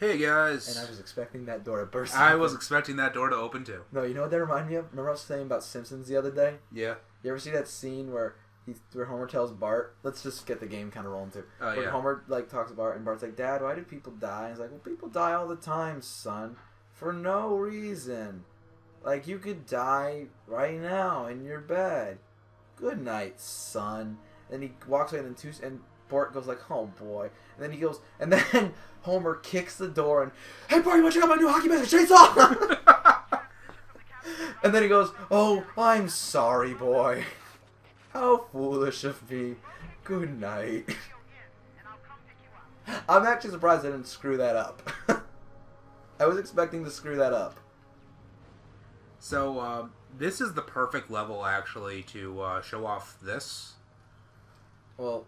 Hey guys. and I was expecting that door to burst. I open. was expecting that door to open too. No, you know what that reminded me of? Remember I was saying about Simpsons the other day? Yeah. You ever see that scene where he where Homer tells Bart? Let's just get the game kind of rolling too. Oh Where yeah. Homer like talks to Bart and Bart's like, "Dad, why do people die?" And he's like, "Well, people die all the time, son, for no reason. Like you could die right now in your bed. Good night, son." And he walks away, and then two and Bart goes like, "Oh boy," and then he goes, and then Homer kicks the door and, "Hey, Bart, you want to check out my new hockey mask chainsaw?" and then he goes, "Oh, I'm sorry, boy. How foolish of me. Good night." I'm actually surprised I didn't screw that up. I was expecting to screw that up. so um, this is the perfect level actually to uh, show off this Well,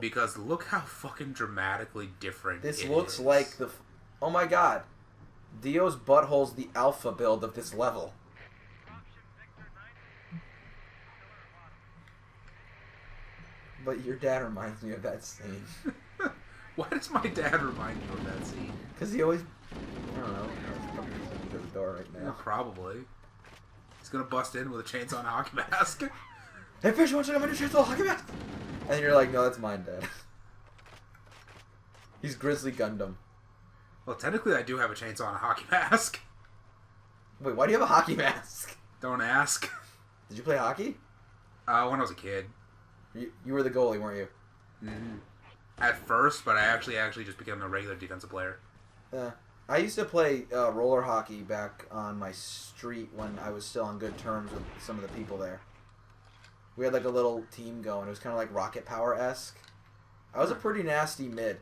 because look how fucking dramatically different. this looks is. like the. Oh my god. Dio's butthole's the alpha build of this level. But your dad reminds me of that scene. Why does my dad remind you of that scene? Because he always. I don't know. He's probably listening the door right now. Probably. He's gonna bust in with a chainsaw and a hockey mask. Hey, Fish, you want to out my new chainsaw hockey mask? And you're like, no, that's mine, Dad. He's Grizzly Gundam. well, technically, I do have a chainsaw and a hockey mask. Wait, why do you have a hockey mask? Don't ask. Did you play hockey? Uh, when I was a kid. You, you were the goalie, weren't you? Mm-hmm. At first, but I actually actually just became a regular defensive player. Yeah. I used to play uh, roller hockey back on my street when I was still on good terms with some of the people there. We had like a little team going. It was kind of like Rocket Power esque. I was a pretty nasty mid.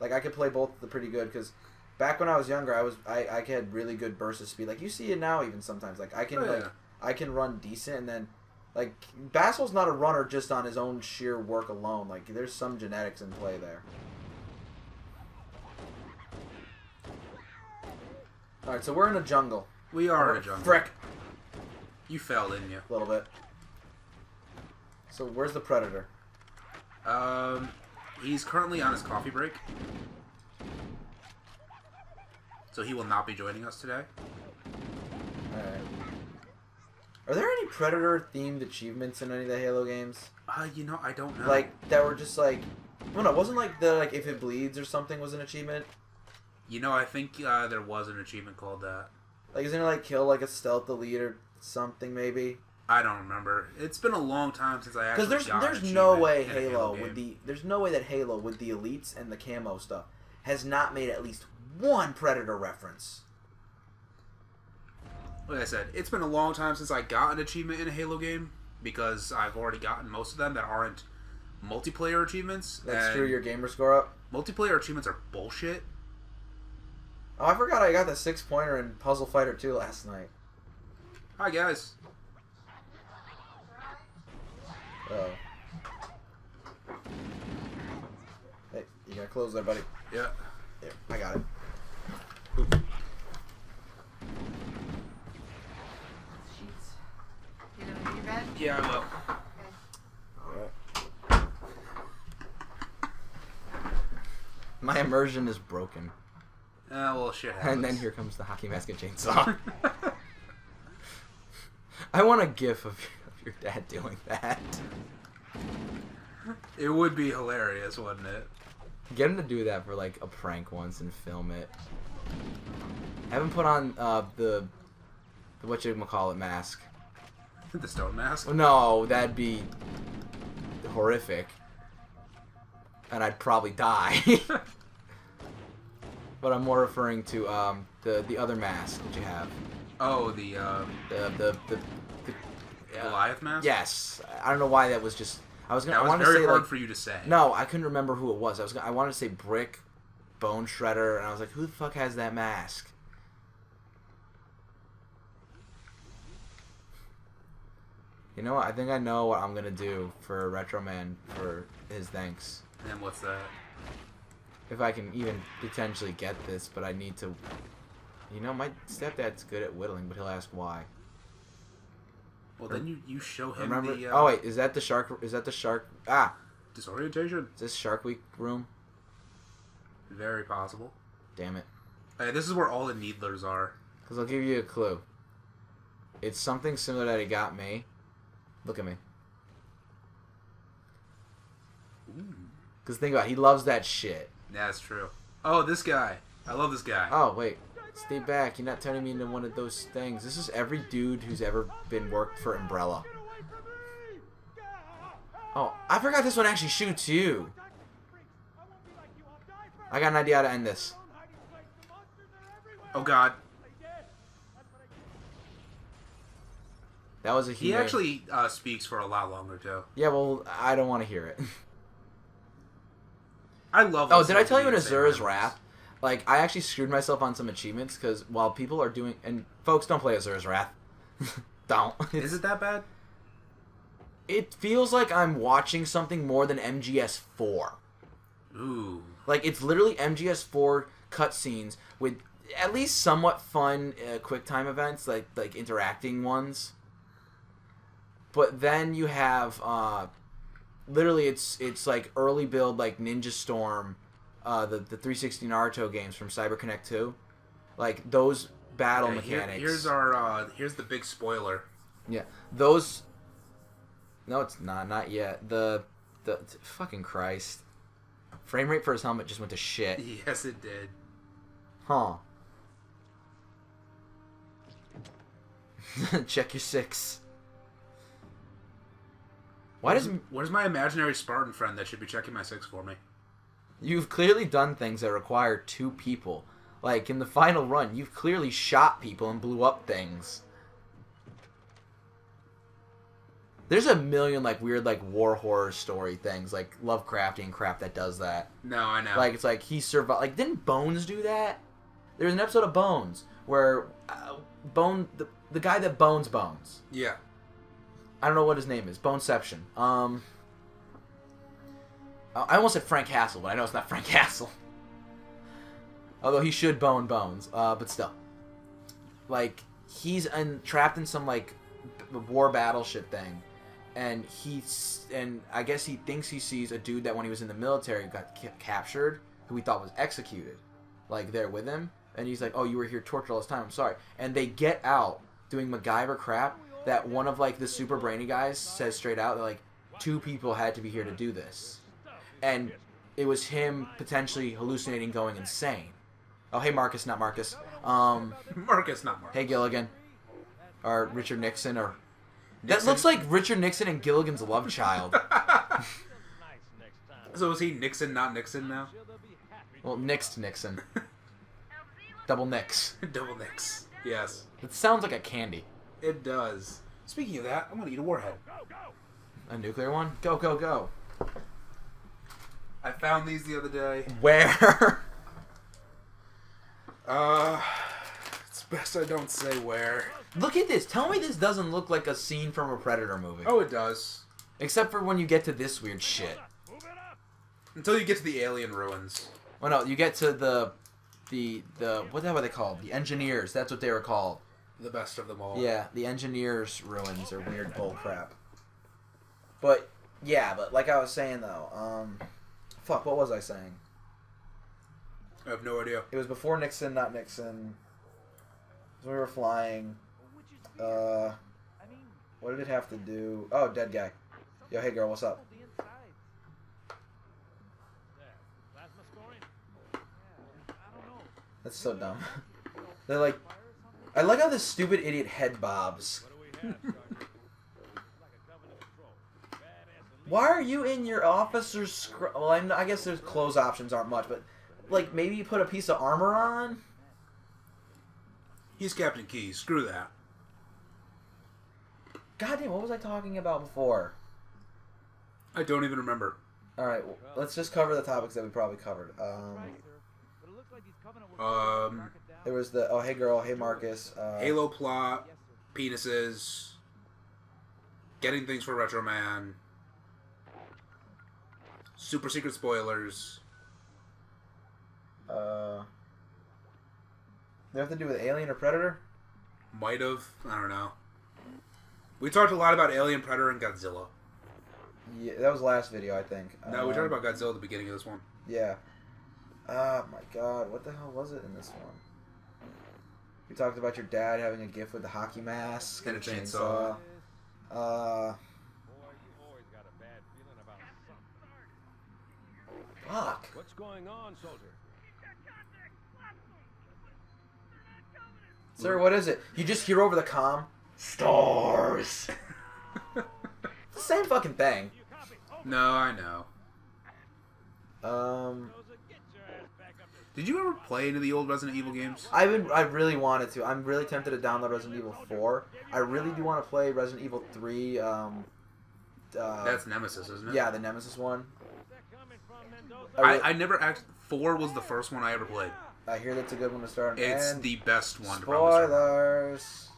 Like I could play both the pretty good because back when I was younger, I was I, I had really good burst of speed. Like you see it now even sometimes. Like I can Oh, yeah. like I can run decent and then like Bassel's not a runner just on his own sheer work alone. Like there's some genetics in play there. All right, so we're in a jungle. We are in a jungle. Frick, You fell, didn't you? a little bit. So where's the predator? Um, he's currently on his coffee break, so he will not be joining us today. Alright. Are there any predator themed achievements in any of the Halo games? Uh, you know, I don't know. Like that were just like, well, no, it wasn't like the like if it bleeds or something was an achievement. you know, I think uh, there was an achievement called that. Like isn't it like kill like a stealth elite or something maybe? I don't remember. It's been a long time since I actually Because there's got there's no way a Halo with the there's no way that Halo with the elites and the camo stuff has not made at least one predator reference. Like I said, it's been a long time since I got an achievement in a Halo game because I've already gotten most of them that aren't multiplayer achievements. That's screw your gamer score up. multiplayer achievements are bullshit. Oh, I forgot I got the six pointer in Puzzle Fighter 2 last night. Hi guys. Oh. Hey, you gotta close there, buddy. Yeah. Yeah, I got it. Sheets. You gonna make your? Yeah, I will. My immersion is broken. Uh, well, shit happens. And then here comes the hockey mask and chainsaw. I want a gif of, of your dad doing that. it would be hilarious, wouldn't it? Get him to do that for like a prank once and film it. Have him put on uh, the, the what you call it mask. the stone mask. Well, no, that'd be horrific, and I'd probably die. but I'm more referring to um, the the other mask that you have. Oh, the um, The the the, the Goliath mask. yes. I don't know why that was just. I was gonna. that I was very say hard like for you to say. no, I couldn't remember who it was. I was. gonna- I wanted to say Brick, Bone Shredder, and I was like, who the fuck has that mask? You know what? I think I know what I'm gonna do for Retro Man for his thanks. And what's that? If I can even potentially get this, but I need to. You know, my stepdad's good at whittling, but he'll ask why. Well, then you you show him Remember? the uh, oh wait, is that the shark? Is that the shark? Ah, disorientation. is this Shark Week room? Very possible. Damn it. Hey, this is where all the Needlers are. Because I'll give you a clue. It's something similar that he got me. Look at me. Because think about it, he loves that shit. Yeah, that's true. Oh, this guy. I love this guy. Oh, wait. Stay back. You're not turning me into one of those things. This is every dude who's ever been worked for Umbrella. Oh, I forgot this one actually shoots you. I got an idea how to end this. Oh God. That was a He actually uh, speaks for a lot longer too. Yeah, well, I don't want to hear it. I love. Oh, did I tell you in Asura's. Wrath? Like, I actually screwed myself on some achievements because while people are doing, and folks, don't play Asura's Wrath. don't. Is it that bad? It feels like I'm watching something more than MGS4. Ooh. Like, it's literally MGS4 cutscenes with at least somewhat fun uh, QuickTime events, like like interacting ones. But then you have, uh, literally, it's it's like early build, like Ninja Storm, uh, the the 360 Naruto games from CyberConnect 2, like those battle here- mechanics. here's our. Uh, here's the big spoiler. Yeah, those. No, it's not. Not yet. The the fucking Christ. Frame rate for his helmet just went to shit. Yes, it did. Huh. Check your six. Why does Where's my imaginary Spartan friend that should be checking my six for me? You've clearly done things that require two people? Like in the final run, you've clearly shot people and blew up things. There's a million like weird like war horror story things like Lovecraftian crap that does that. No, I know. Like it's like he survived. Like didn't Bones do that? There's an episode of Bones where uh, Bone the the guy that bones Bones. yeah. I don't know what his name is. Boneception. Um, I almost said Frank Castle, but I know it's not Frank Castle. Although he should bone Bones, uh, but still, like he's in, trapped in some like war battleship thing, and he's and I guess he thinks he sees a dude that when he was in the military got ca- captured, who he thought was executed, like there with him, and he's like, "Oh, you were here tortured all this time. I'm sorry." And they get out doing MacGyver crap that one of like the super brainy guys says straight out, they're like, two people had to be here to do this, and it was him potentially hallucinating, going insane. Oh, hey Marcus, not Marcus. Um, Marcus, not Marcus. hey Gilligan, or Richard Nixon, or that looks like Richard Nixon and Gilligan's love child. So is he Nixon, not Nixon now? well, Nixed Nixon, double Nix. Double Nix. Yes, It sounds like a candy. it does. Speaking of that, I'm gonna eat a warhead. A nuclear one? Go go go. Found these the other day. Where? Uh, it's best I don't say where. look at this. Tell me this doesn't look like a scene from a Predator movie. Oh, it does. Except for when you get to this weird shit. Until you get to the alien ruins. Well, no, you get to the, the the what the hell were they called? The engineers. That's what they were called. The best of them all. Yeah, the engineers' ruins are weird bull crap. But yeah, but like I was saying though, um, fuck, what was I saying? I have no idea. It was before Nixon, not Nixon. When we were flying. Uh, what did it have to do? Oh, dead guy. Yo, hey girl, what's up? That's so dumb. They're like, I like how this stupid idiot head bobs. Why are you in your officer's scr- Well, I'm, I guess there's clothes options aren't much, but like maybe you put a piece of armor on. He's Captain Key. Screw that. Goddamn, what was I talking about before? I don't even remember. All right, well, let's just cover the topics that we probably covered. Um, Um, there was the oh hey girl, hey Marcus. Uh, Halo plot, penises, getting things for Retro Man, super secret spoilers. Uh, they have to do with Alien or Predator. Might have. I don't know. We talked a lot about Alien, Predator, and Godzilla. Yeah, that was last video, I think. No, we Um, talked about Godzilla at the beginning of this one. Yeah. Oh my god, what the hell was it in this one? We talked about your dad having a gift with the hockey mask And a chainsaw. Uh, Boy, you always got a bad feeling about something. Fuck. What's going on, soldier? Sir, what is it? You just hear over the comm? Stars. Same fucking thing. No, I know. Um, Rosa, get your ass back up there. Did you ever play any of the old Resident Evil games? I've been, I really wanted to. I'm really tempted to download Resident Evil 4. I really do want to play Resident Evil 3. Um, uh, That's Nemesis, isn't it? yeah, the Nemesis one. I, I, I never act. Four was the first one I ever played. I hear that's a good one to start. It's and the best one. To probably start. spoilers.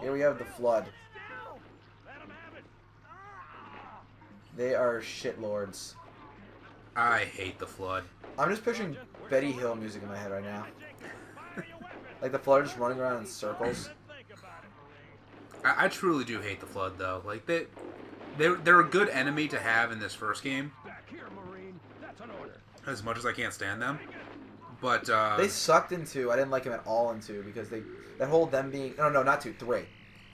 Here we have the flood. Let him have it. They are shitlords. I hate the flood. I'm just picturing Benny Hill music in my head right now. Fire your weapon. Like the flood just running around in circles. Think about it, Marine. I, I truly do hate the flood, though. Like they, they're they're a good enemy to have in this first game. Back here, Marine. That's an order. As much as I can't stand them, but uh, They sucked in two. I didn't like them at all in two because they that whole them being no no not two three.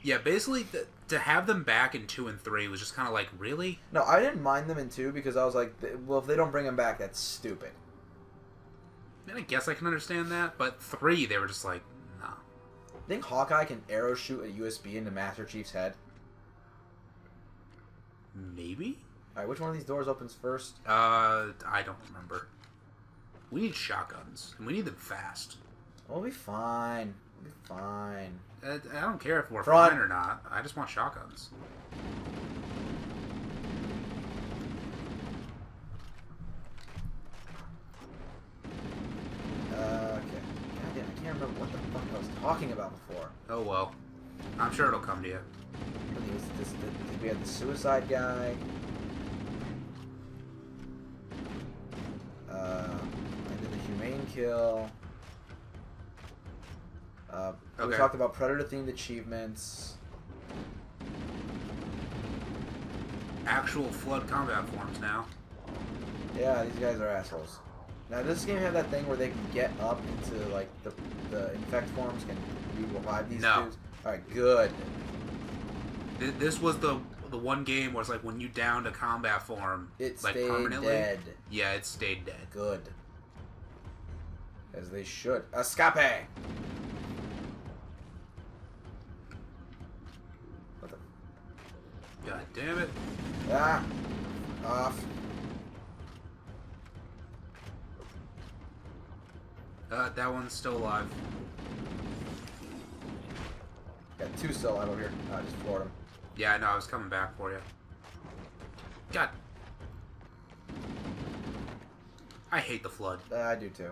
yeah, basically th- to have them back in two and three was just kind of like really. No, I didn't mind them in two because I was like, well, if they don't bring them back, that's stupid. And I guess I can understand that, but three they were just like, nah. Think Hawkeye can arrow shoot a USB into Master Chief's head? Maybe. All right, which one of these doors opens first? Uh, I don't remember. We need shotguns, and we need them fast. We'll be fine. We'll be fine. I, I don't care if we're Front. fine or not. I just want shotguns. Uh, okay. I can't remember what the fuck I was talking about before. Oh well. I'm sure it'll come to you. It was this, the, we had the suicide guy. Kill. Uh, We talked about predator themed achievements. Actual flood combat forms now. Yeah, these guys are assholes. Now, does this game have that thing where they can get up into like the the infect forms can revive these No. dudes? All right, good. This was the the one game where it's like when you downed a combat form, It like stayed permanently. dead. Yeah, it stayed dead. Good. As they should. Escape! What the? God damn it! Ah! Off. Uh, that one's still alive. Got two still alive over here. I just floored him. Yeah, I know. I was coming back for you. God. I hate the flood. Uh, I do too.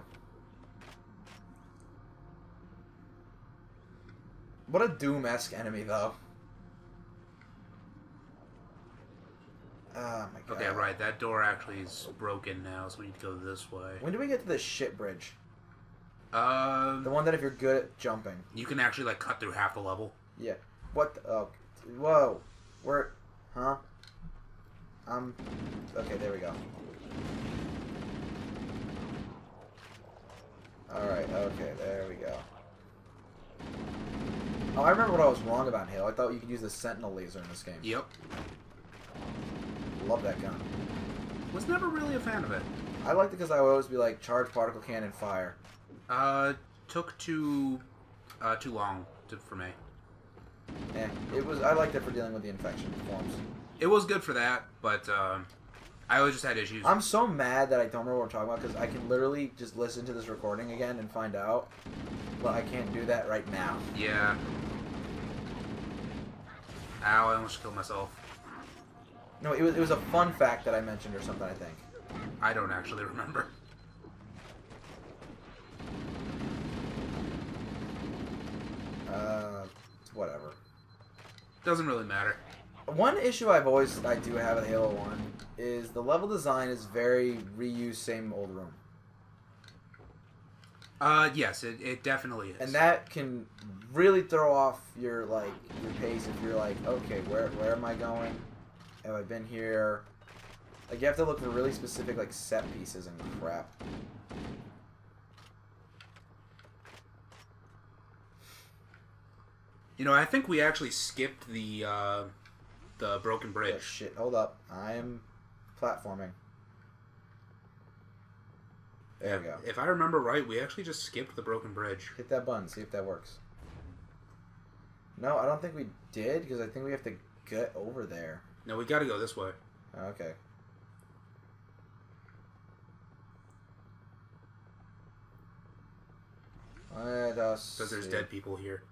What a Doom-esque enemy, though. Oh my god. Okay, right. That door actually is broken now, so we need to go this way. When do we get to the shit bridge? Um, the one that if you're good at jumping. you can actually like cut through half the level. Yeah. What the, oh. Whoa. Where, huh? Um, okay, there we go. Alright, okay, there we go. Oh, I remember what I was wrong about Halo. I thought you could use the Sentinel laser in this game. Yep. Love that gun. Was never really a fan of it. I liked it because I would always be like, charge particle cannon, fire. Uh, took too, uh, too long to, for me. Eh, it was. I liked it for dealing with the infection forms. It was good for that, but um, I always just had issues. I'm so mad that I don't remember what we're talking about because I can literally just listen to this recording again and find out, but I can't do that right now. Yeah. Ow! I almost killed myself. No, it was it was a fun fact that I mentioned or something. I think. I don't actually remember. Uh, whatever. Doesn't really matter. One issue I've always I do have with Halo One is the level design is very reuse same old room, Uh, yes, it, it definitely is. and that can really throw off your like your pace if you're like, okay, where where am I going? Have I been here? Like you have to look for really specific like set pieces and crap. You know, I think we actually skipped the uh, the broken Oh, bridge. shit, hold up. I am platforming. There we go. If I remember right, we actually just skipped the broken bridge. Hit that button, see if that works. No, I don't think we did because I think we have to get over there. No, we got to go this way. Oh, okay. Let us. Because there's see. dead people here.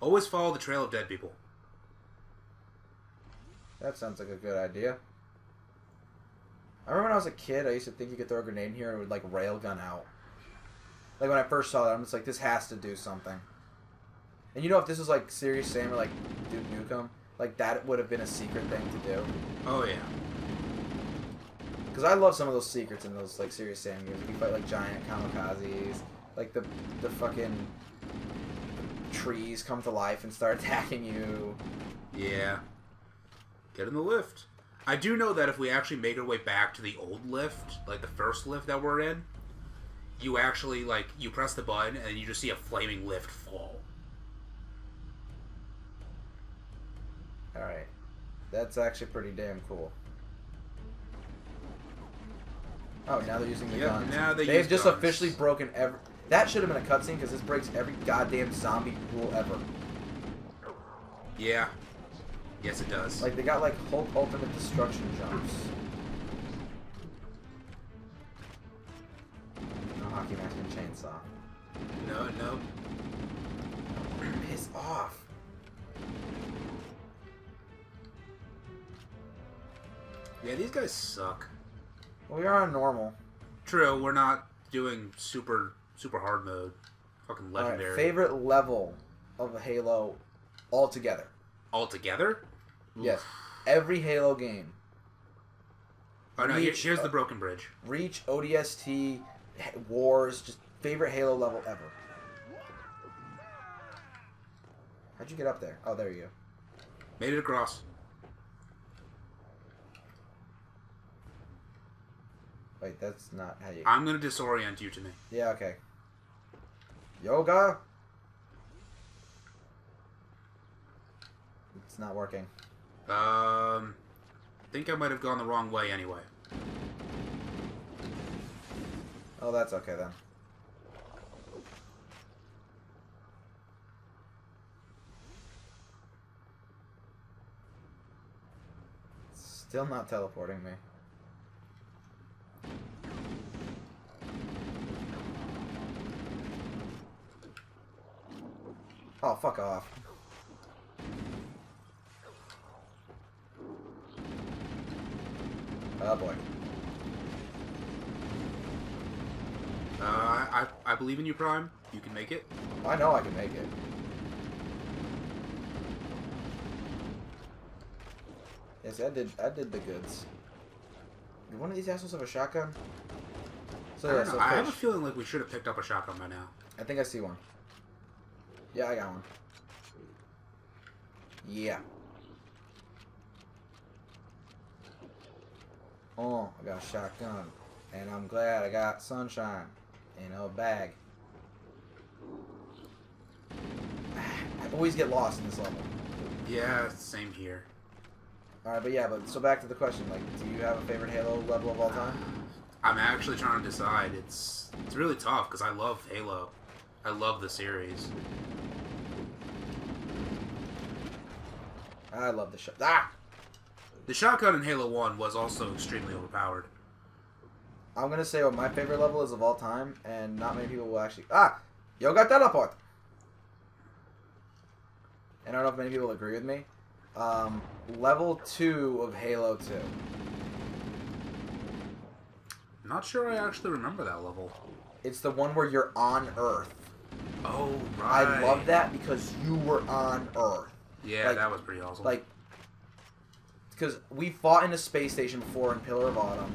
Always follow the trail of dead people. That sounds like a good idea. I remember when I was a kid, I used to think you could throw a grenade in here and it would like railgun out. Like when I first saw that, I'm just like, this has to do something. And you know, if this was like Serious Sam or like Duke Nukem, like that would have been a secret thing to do. Oh yeah. Because I love some of those secrets in those like Serious Sam games. You fight like giant kamikazes, like the the fucking trees come to life and start attacking you. Yeah. Get in the lift. I do know that if we actually make our way back to the old lift, like the first lift that we're in, you actually like you press the button and you just see a flaming lift fall. All right, that's actually pretty damn cool. Oh, now they're using the Yep, guns. now they They've just guns. officially broken every. That should have been a cutscene because this breaks every goddamn zombie rule ever. Yeah. Yes, it does. Like they got like Hulk Ultimate Destruction jumps. No hockey mask and chainsaw. no, no. Piss off. Yeah, these guys suck. We are on normal. True, we're not doing super super hard mode. Fucking All right, legendary. favorite level of Halo altogether. Altogether? Yes, every Halo game. Oh no, Reach, here's uh, the broken bridge. Reach, ODST, Wars, just favorite Halo level ever. How'd you get up there? Oh, there you go. Made it across. Wait, that's not how you. I'm gonna disorient you to me. Yeah, okay. Yoga. It's not working. Um, I think I might have gone the wrong way anyway. Oh, that's okay then. Still not teleporting me. Fuck off. Oh boy. Uh, I, I believe in you, Prime. You can make it. I know I can make it. Yes, I did. I did the goods. Did one of these assholes have a shotgun? So I, yeah, so I have a feeling like we should have picked up a shotgun by now. I think I see one. Yeah, I got one. Yeah. Oh, I got a shotgun. And I'm glad I got sunshine in a bag. I always get lost in this level. Yeah, same here. Alright, but yeah, but so back to the question, like, do you have a favorite Halo level of all time? I'm actually trying to decide. It's it's really tough because I love Halo. I love the series. I love the shot. Ah! The shotgun in Halo One was also extremely overpowered. I'm gonna say what my favorite level is of all time, and not many people will actually. Ah, yo got teleport. And I don't know if many people agree with me. Um, level two of Halo Two. Not sure I actually remember that level. It's the one where you're on Earth. Oh right. I love that because you were on Earth. Yeah, like, that was pretty awesome. Like, because we fought in a space station before in Pillar of Autumn.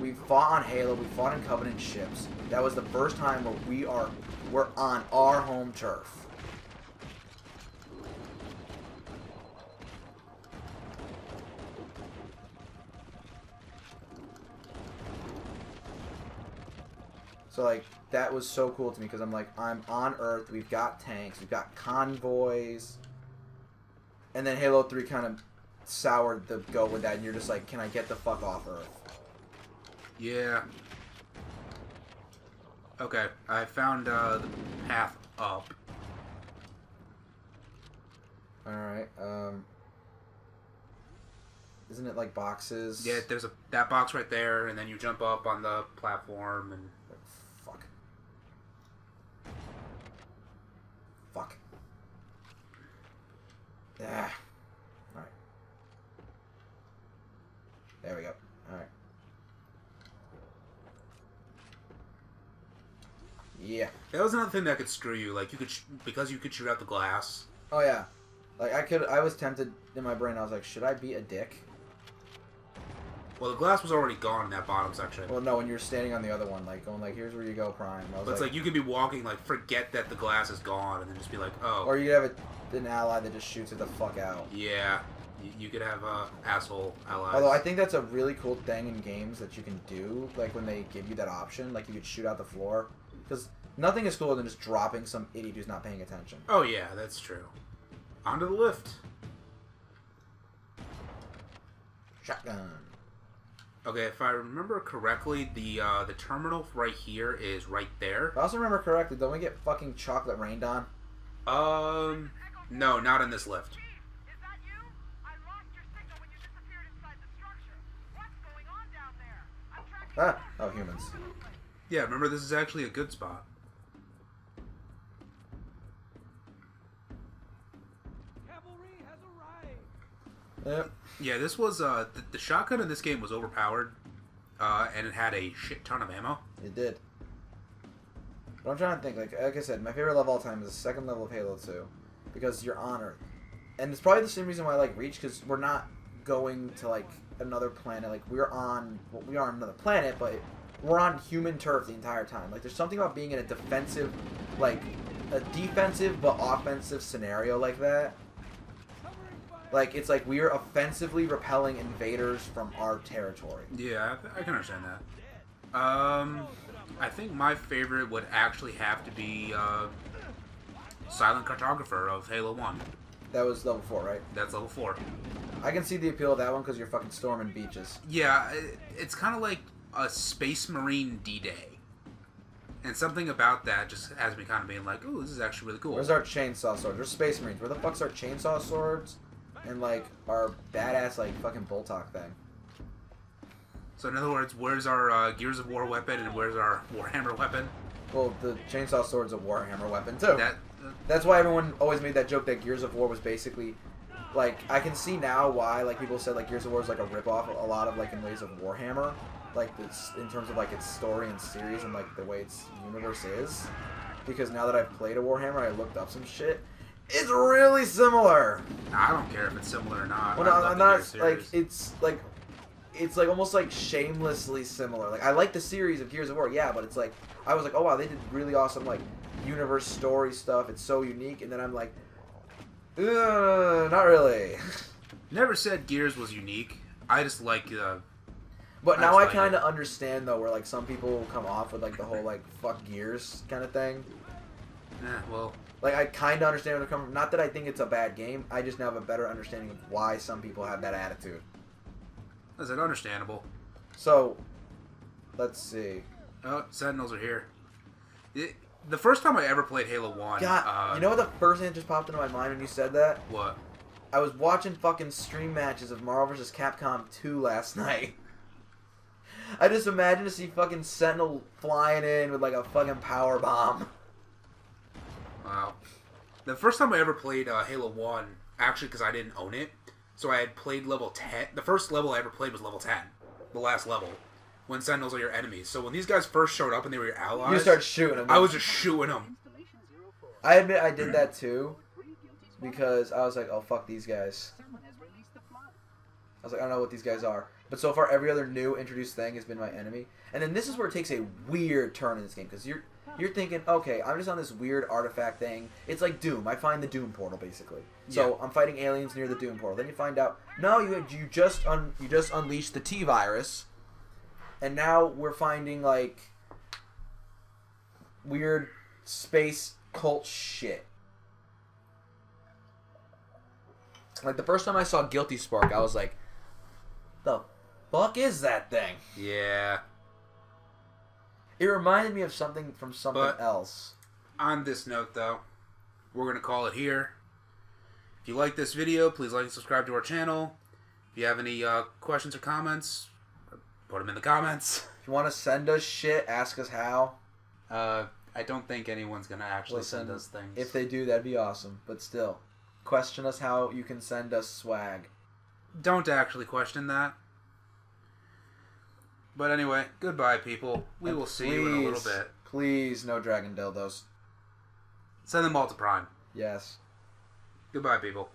We fought on Halo. We fought in Covenant ships. That was the first time where we are we're on our home turf. So like that was so cool to me because I'm like I'm on Earth. We've got tanks. We've got convoys. And then Halo Three kind of soured the go with that, and you're just like, can I get the fuck off Earth? Yeah. Okay, I found uh, the path up. All right. Um. Isn't it like boxes? Yeah, there's a that box right there, and then you jump up on the platform, and Fuck. Fuck. Ah. Alright. There we go. Alright. Yeah. that was another thing that could screw you. Like you could sh- because you could shoot out the glass. Oh yeah. Like I could I was tempted in my brain, I was like, should I be a dick? Well, the glass was already gone in that bottom section. Well no, when you're standing on the other one, like going like here's where you go, Prime. I was But it's like you could be walking, like forget that the glass is gone, and then just be like, oh, Or you could have a, an ally that just shoots it the fuck out. yeah. You, you could have uh, asshole allies. Although I think that's a really cool thing in games that you can do, like when they give you that option, like you could shoot out the floor, because nothing is cooler than just dropping some idiot who's not paying attention. Oh yeah, that's true. Onto the lift. Shotgun. Okay, if I remember correctly, the uh, the terminal right here is right there. If I also remember correctly, don't we get fucking chocolate rained on? Um, no, not in this lift. Is that you? I lost your signal when you disappeared inside the structure. What's going on down there? Ah, oh humans. Yeah, remember this is actually a good spot. Yep. Yeah, this was uh the, the shotgun in this game was overpowered, uh, and it had a shit ton of ammo. It did. But I'm trying to think. Like, like I said, my favorite level of all time is the second level of Halo 2, because you're on Earth, and it's probably the same reason why I like Reach, because we're not going to like another planet. Like we're on, well, we are on another planet, but we're on human turf the entire time. Like, there's something about being in a defensive, like a defensive but offensive scenario like that. Like, it's like we are offensively repelling invaders from our territory. Yeah, I, I can understand that. Um, I think my favorite would actually have to be uh, Silent Cartographer of Halo One. That was level four, right? That's level four. I can see the appeal of that one because you're fucking storming beaches. Yeah, it, it's kind of like a Space Marine D-Day. And something about that just has me kind of being like, ooh, this is actually really cool. Where's our chainsaw swords? We're space marines. Where the fuck's our chainsaw swords? And like our badass like fucking bolt talk thing. So in other words, where's our uh, Gears of War weapon and where's our Warhammer weapon? Well, the chainsaw sword's a Warhammer weapon too. That That's why everyone always made that joke that Gears of War was basically like I can see now why like people said like Gears of War is like a ripoff a lot of like in ways of Warhammer, like this in terms of like its story and series and like the way its universe is. Because now that I've played a Warhammer, I looked up some shit. It's really similar. I don't care if it's similar or not. Well, no, I'm not like it's like it's like almost like shamelessly similar. Like I like the series of Gears of War, yeah, but it's like I was like, oh wow, they did really awesome like universe story stuff. It's so unique, and then I'm like, uh, not really. Never said Gears was unique. I just like uh, but I now I kind of understand though, where like some people come off with like the whole like fuck Gears kind of thing. Yeah, well, Like I kind of understand where they're coming from. Not that I think it's a bad game. I just now have a better understanding of why some people have that attitude. is it understandable? So, let's see. Oh, Sentinels are here. It, the first time I ever played Halo One, God, uh, you know what the first thing that just popped into my mind when you said that? what? I was watching fucking stream matches of Marvel vs. Capcom 2 last night. I just imagine to see fucking Sentinel flying in with like a fucking power bomb. Wow. The first time I ever played uh, Halo One, actually, because I didn't own it, so I had played level ten. The first level I ever played was level ten, the last level, when Sentinels are your enemies. So when these guys first showed up and they were your allies, You start shooting them. I was just shooting them. I admit I did that too because I was like, oh fuck these guys. I was like, I don't know what these guys are. But so far, every other new introduced thing has been my enemy. And then this is where it takes a weird turn in this game because you're you're thinking, okay, I'm just on this weird artifact thing. It's like Doom. I find the Doom portal basically. So I'm fighting aliens near the Doom portal. Then you find out, no, you you just un, you just unleashed the T virus, and now we're finding like weird space cult shit. Like the first time I saw Guilty Spark, I was like, "The fuck is that thing?" Yeah. It reminded me of something from something But- else. On this note, though, we're going to call it here. If you like this video, please like and subscribe to our channel. If you have any uh, questions or comments, put them in the comments. If you want to send us shit, ask us how. Uh, I don't think anyone's going to actually Listen, send us things. If they do, that'd be awesome. But still, question us how you can send us swag. don't actually question that. But anyway, goodbye, people. We And will see you in a little bit. Please, no dragon dildos. Send them all to Prime. Yes. Goodbye, people.